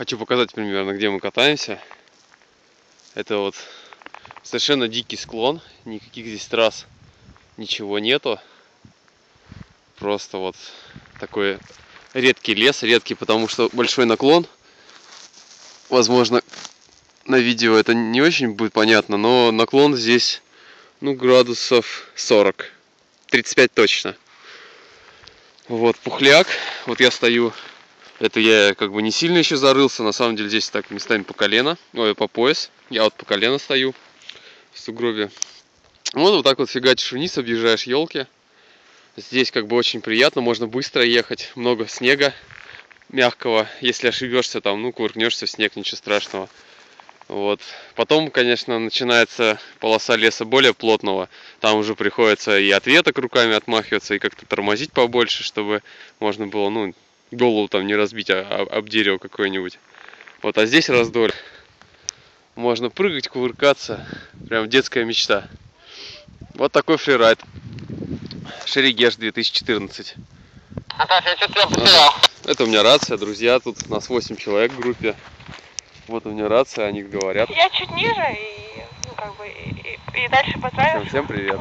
Хочу показать примерно, где мы катаемся. Это вот совершенно дикий склон, никаких здесь трасс, ничего нету. Просто вот такой редкий лес, редкий, потому что большой наклон. Возможно, на видео это не очень будет понятно, но наклон здесь, ну, градусов 40, 35 точно. Вот, пухляк, вот я стою это я как бы не сильно еще зарылся, на самом деле здесь так местами по колено, ой, по пояс. Я вот по колено стою в сугробе. Вот, вот так вот фигачишь вниз, объезжаешь елки. Здесь как бы очень приятно, можно быстро ехать, много снега мягкого. Если ошибешься, там, ну, кувыркнешься снег, ничего страшного. Вот. Потом, конечно, начинается полоса леса более плотного. Там уже приходится и от веток руками отмахиваться, и как-то тормозить побольше, чтобы можно было, ну, голову там не разбить а, об, дерево какое-нибудь. Вот, а здесь раздоль. Можно прыгать, кувыркаться. Прям детская мечта. Вот такой фрирайд. Шерегеш 2014. Наташа, я что-то тебя потерял. Это у меня рация, друзья. Тут у нас 8 человек в группе. Вот у меня рация, они говорят. Я чуть ниже и, ну, как бы, и, и- дальше по Всем, всем привет.